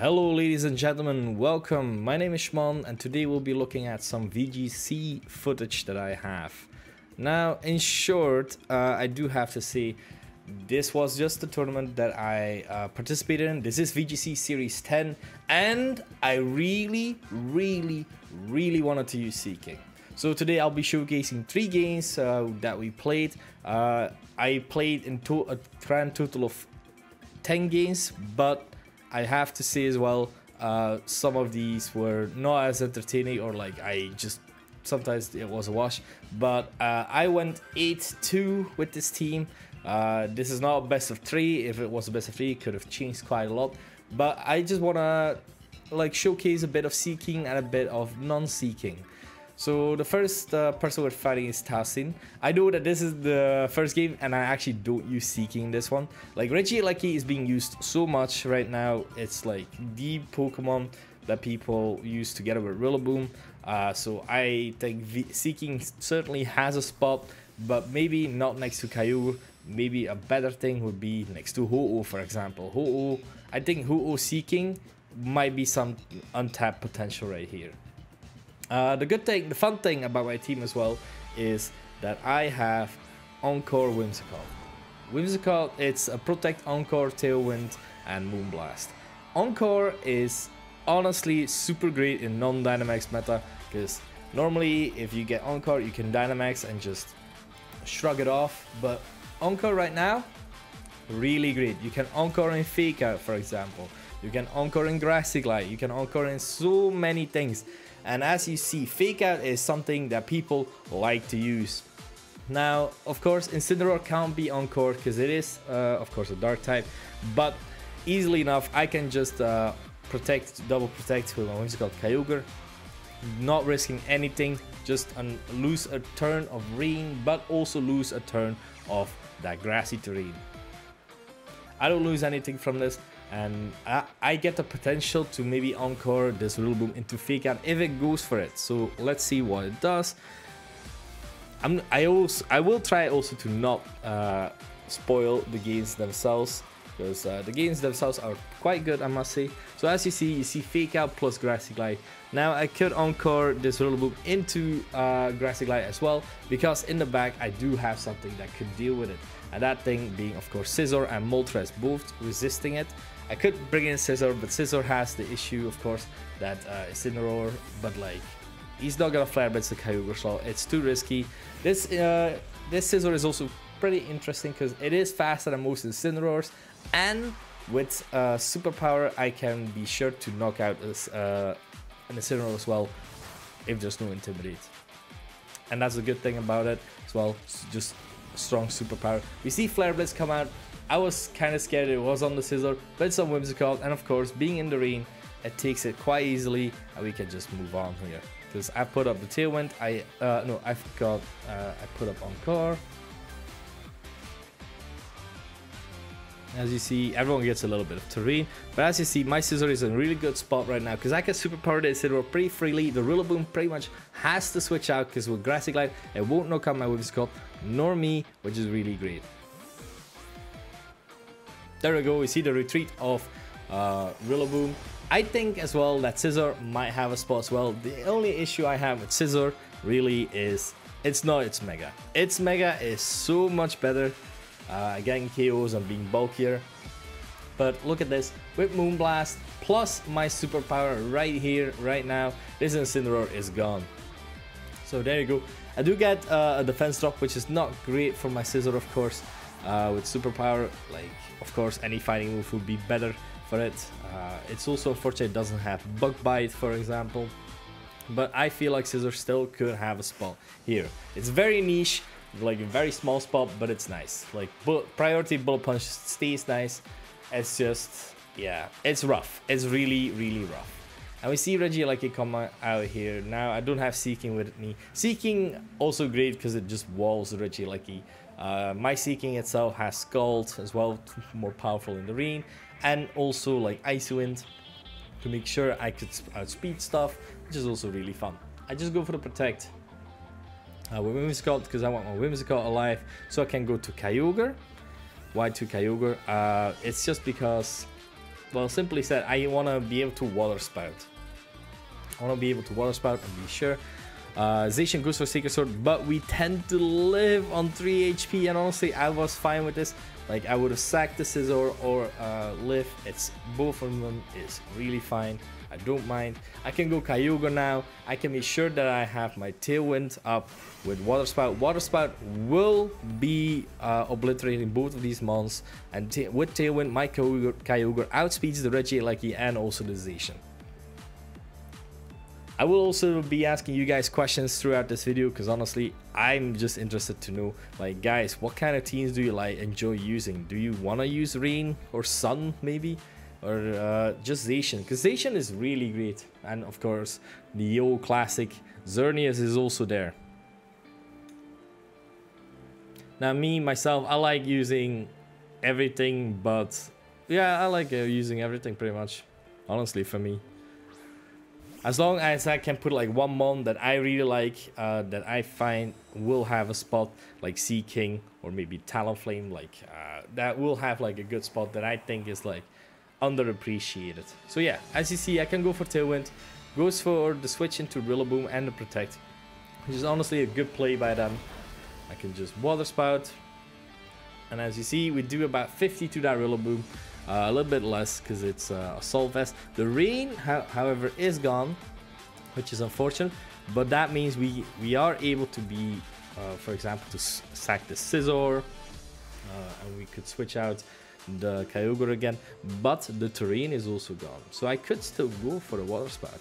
Hello ladies and gentlemen, welcome. My name is Shmon and today we'll be looking at some VGC footage that I have. Now, in short, uh, I do have to say this was just the tournament that I uh, participated in. This is VGC Series 10 and I really, really, really wanted to use Seaking. So today I'll be showcasing three games uh, that we played. Uh, I played in to a grand total of 10 games, but I have to say as well, uh, some of these were not as entertaining or like I just sometimes it was a wash. But uh, I went 8-2 with this team. Uh, this is not best of three. If it was a best of three, it could have changed quite a lot. But I just wanna like showcase a bit of Seaking and a bit of non-Seaking. So the first uh, person we're fighting is Tassin. I know that this is the first game and I actually don't use Seaking in this one. Like Regieleki is being used so much right now. It's like the Pokemon that people use together with Rillaboom. Uh, so I think v Seaking certainly has a spot, but maybe not next to Kyogre. Maybe a better thing would be next to Ho-Oh, for example. Ho-Oh, I think Ho-Oh Seaking might be some untapped potential right here. Uh, the good thing, the fun thing about my team as well is that I have Encore Whimsicott. Whimsicott, it's a Protect, Encore, Tailwind, and Moonblast. Encore is honestly super great in non-Dynamax meta because normally if you get Encore you can Dynamax and just shrug it off but Encore right now really great you can Encore in Out for example you can Encore in Grassy Glide you can Encore in so many things and as you see, fake out is something that people like to use. Now, of course, Incineroar can't be Encore because it is, uh, of course, a dark type, but easily enough, I can just uh, protect, double protect with my Whimsicott Kyogre, not risking anything, just lose a turn of rain, but also lose a turn of that grassy terrain. I don't lose anything from this and I, I, get the potential to maybe encore this Rillaboom into fake out if it goes for it. So let's see what it does. I'm, I also I will try also to not uh, spoil the games themselves because uh, the games themselves are quite good I must say. So as you see, you see Fake Out plus Grassy Glide. Now I could encore this Rillaboom into uh, Grassy Glide as well because in the back I do have something that could deal with it. And that thing being of course Scizor and Moltres both resisting it. I could bring in Scizor, but Scizor has the issue, of course, that uh, Incineroar, but like, he's not gonna Flare Blitz the Kyogre, so it's too risky. This uh, this Scizor is also pretty interesting because it is faster than most Incineroars, and with uh, superpower, I can be sure to knock out this, uh, an Incineroar as well, if there's no Intimidate. And that's a good thing about it as well, just strong superpower. We see Flare Blitz come out, I was kind of scared it was on the Scizor, but it's on Whimsicott, and of course, being in the rain, it takes it quite easily, and we can just move on here. Because I put up the Tailwind, I, uh, no, I forgot, uh, I put up Encore. As you see, everyone gets a little bit of terrain, but as you see, my Scizor is in a really good spot right now, because I can superpower the Scizor pretty freely, the Rillaboom pretty much has to switch out, because with Grassy Glide, it won't knock out my Whimsicott, nor me, which is really great. There we go, we see the retreat of uh, Rillaboom. I think as well that Scizor might have a spot as well. The only issue I have with Scizor really is it's not its Mega. Its Mega is so much better uh, getting KOs and being bulkier. But look at this, with Moonblast plus my superpower right here, right now, this Incineroar is gone. So there you go. I do get uh, a defense drop, which is not great for my Scizor, of course. Uh, with superpower, like, of course, any fighting move would be better for it. Uh, it's also unfortunate it doesn't have Bug Bite, for example. But I feel like Scizor still could have a spot here. It's very niche, like a very small spot, but it's nice. Like, priority Bullet Punch stays nice. It's just, yeah, it's rough. It's really, really rough. And we see Regieleki come out here. Now, I don't have Seaking with me. Seaking also great because it just walls Regieleki. Uh, my Seaking itself has Scald as well, more powerful in the rain, and also like Icy Wind to make sure I could outspeed stuff, which is also really fun. I just go for the Protect uh, with Whimsicott because I want my Whimsicott alive, so I can go to Kyogre. Why to Kyogre? Uh, it's just because Well, simply said, I want to be able to water spout. I want to be able to water spout and be sure. Uh, Zacian goes for Sacred Sword, but we tend to live on 3 HP, and honestly, I was fine with this. Like, I would have sacked the Scizor or uh, Live. It's both of them is really fine. I don't mind. I can go Kyogre now. I can be sure that I have my Tailwind up with Water Spout. Water Spout will be uh, obliterating both of these mons. And with Tailwind, my Kyogre, Kyogre outspeeds the Regieleki and also the Zacian. I will also be asking you guys questions throughout this video because honestly, I'm just interested to know, like guys, what kind of teams do you like enjoy using? Do you want to use Rain or Sun maybe? Or uh, just Zacian? Because Zacian is really great. And of course, the old classic Xerneas is also there. Now me, myself, I like using everything, but yeah, I like uh, using everything pretty much. Honestly, for me. As long as I can put like one mon that I really like, uh, that I find will have a spot like Seaking or maybe Talonflame, like uh, that will have like a good spot that I think is like underappreciated. So yeah, as you see, I can go for Tailwind, goes for the switch into Rillaboom and the Protect, which is honestly a good play by them. I can just Water Spout, and as you see, we do about 50 to that Rillaboom. Uh, a little bit less because it's uh, Assault Vest. The rain, ho however, is gone, which is unfortunate. But that means we we are able to be, uh, for example, to sack the Scizor, uh, and we could switch out the Kyogre again. But the terrain is also gone, so I could still go for a Water Spout.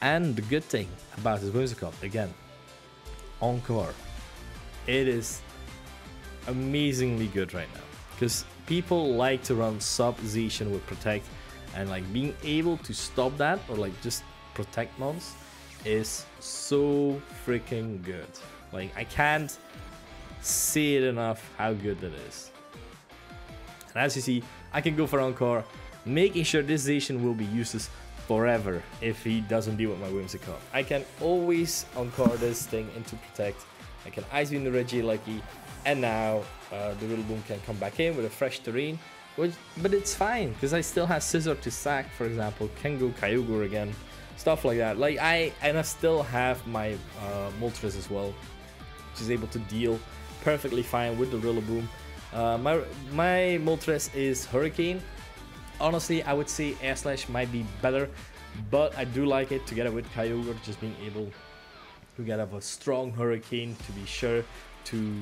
And the good thing about this Whimsicott, again, Encore, it is amazingly good right now because people like to run sub Zacian with protect and like being able to stop that or like just protect mons is so freaking good. Like i can't say it enough how good that is. And as you see i can go for encore making sure this Zacian will be useless forever if he doesn't deal with my whimsicott i can always encore this thing into protect i can ice beam the Regieleki and now uh, the Rillaboom can come back in with a fresh terrain. Which, but it's fine because I still have Scizor to sack, for example. Can go Kyogre again, stuff like that. Like I and I still have my uh, Moltres as well, which is able to deal perfectly fine with the Rillaboom. Uh, my my Moltres is Hurricane. Honestly, I would say Air Slash might be better, but I do like it together with Kyogre, just being able to get up a strong Hurricane to be sure to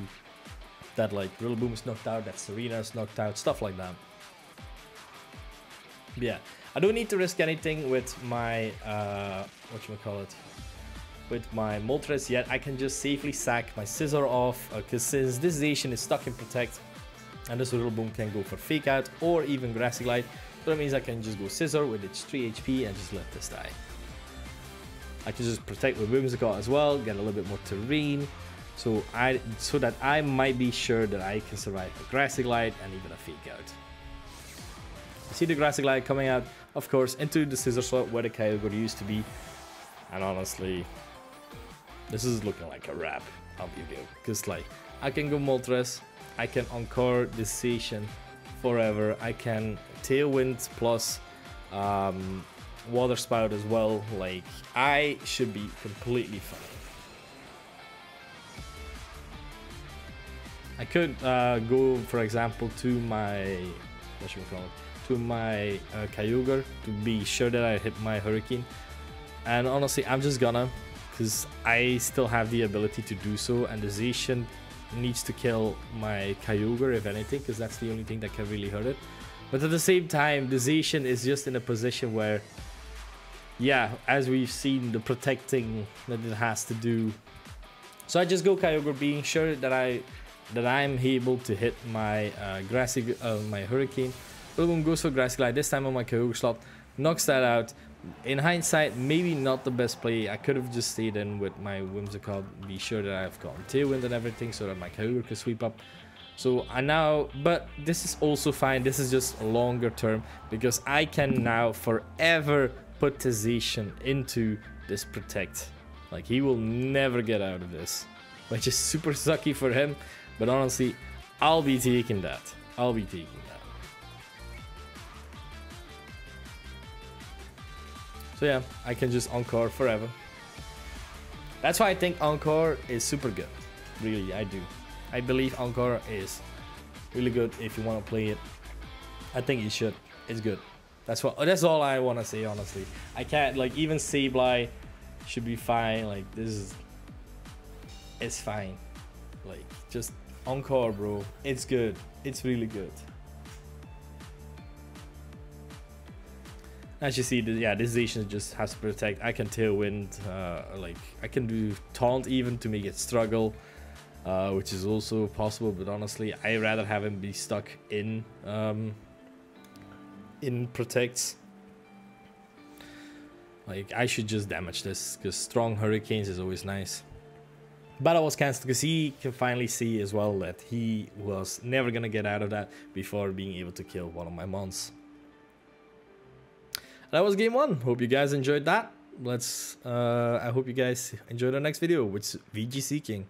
that like Rillaboom is knocked out, that Serena is knocked out, stuff like that. But yeah, I don't need to risk anything with my, uh, what you call it, with my Moltres yet. I can just safely sack my Scizor off, because uh, since this Zacian is stuck in Protect, and this Rillaboom can go for Fake Out or even Grassy Glide, so that means I can just go Scizor with its 3 HP and just let this die. I can just protect with Whimsicott as well, get a little bit more terrain, so I so that I might be sure that I can survive a grassy glide and even a fake out. You see the grassy glide coming out, of course, into the Scizor slot where the Kyogre used to be. And honestly, this is looking like a wrap. I'll be real. Because like I can go Moltres, I can encore this Zacian forever, I can Tailwind plus um, Water Spout as well. Like I should be completely fine. I could uh, go, for example, to my what should we call it? To my uh, Kyogre to be sure that I hit my Hurricane. And honestly, I'm just gonna, because I still have the ability to do so, and the Zacian needs to kill my Kyogre if anything, because that's the only thing that can really hurt it. But at the same time, the Zacian is just in a position where, yeah, as we've seen, the protecting that it has to do. So I just go Kyogre, being sure that I that I'm able to hit my uh, grassy, uh, my hurricane. Boom goes for grassy glide this time on my Kyogre slot, knocks that out. In hindsight, maybe not the best play. I could have just stayed in with my Whimsicott, be sure that I've gotten Tailwind and everything so that my Kyogre can sweep up. So I now, but this is also fine. This is just longer term because I can now forever put Zacian into this Protect. Like he will never get out of this, which is super sucky for him. But honestly, I'll be taking that. I'll be taking that. So yeah, I can just Encore forever. That's why I think Encore is super good. Really, I do. I believe Encore is really good if you want to play it. I think you should. It's good. That's what. That's all I want to say. Honestly, I can't like even Sableye should be fine. Like this is, it's fine. Like just Encore, bro. It's good. It's really good. As you see, yeah, this Zacian just has to protect. I can Tailwind, uh, like I can do Taunt even to make it struggle, uh, which is also possible. But honestly, I rather have him be stuck in um, in protects. Like I should just damage this because strong hurricanes is always nice. But I was cancelled because he can finally see as well that he was never gonna get out of that before being able to kill one of my mons that was game one. Hope you guys enjoyed that. Let's. Uh, I hope you guys enjoy the next video, which is VGC King.